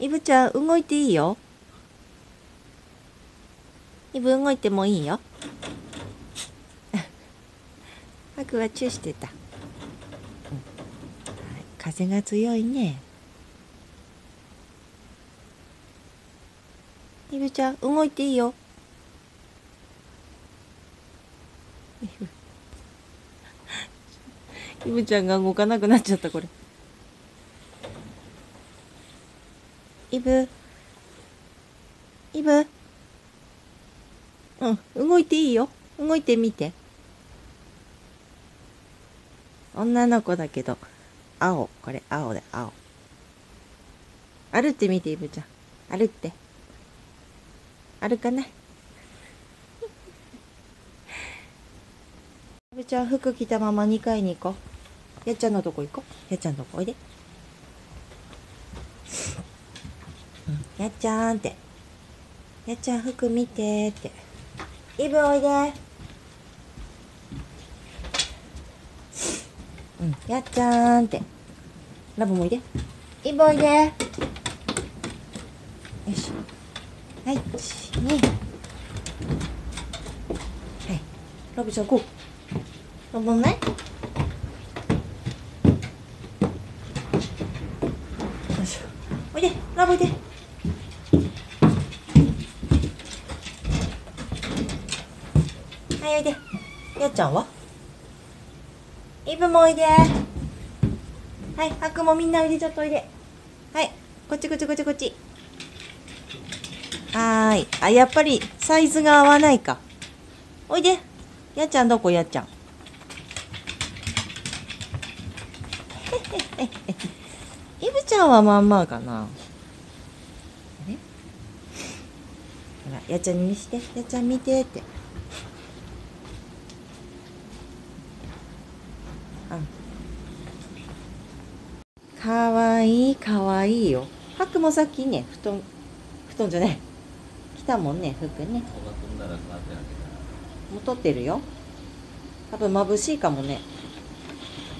イブちゃん動いていいよ。イブ動いてもいいよ。ハクはチューしてた、うんはい、風が強いね。イブちゃん動いていいよ。イブちゃんが動かなくなっちゃったこれ。イブ。イブ。うん動いていいよ。動いてみて。女の子だけど青。これ青で青。歩ってみてイブちゃん。歩って。歩かない。イブちゃん服着たまま2階に行こう。やっちゃんのとこ行こう。やっちゃんのとこおいで。やっちゃんって。やっちゃん服見てって。イブおいでうんやっちゃんって。ラブもおいで。イブおいでよしはい2はい。ラブちゃんこう。ラブもないよいしょ。おいでラブおいで。はいおいで。やっちゃんは？イブもおいで。はいハクもみんなおいでちょっとおいで。はいこっちこっちこっちこっち。はーい。あやっぱりサイズが合わないか。おいで。やっちゃんどこ？やっちゃん。イブちゃんはまんまかな。ほらやっちゃんに見して。やっちゃん見てって。うん。かわいいかわいいよ。ハクもさっきね布団布団じゃない来たもんね服ね。もう撮ってるよ。多分眩しいかもね。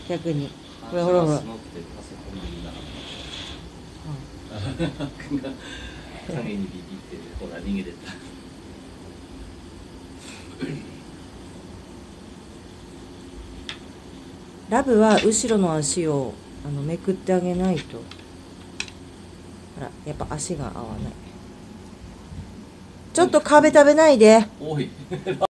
逆に。ほらほらほら。影にビビってほら逃げてった ラブは後ろの足をあのめくってあげないと。ほらやっぱ足が合わない。ちょっと壁食べないで。おい。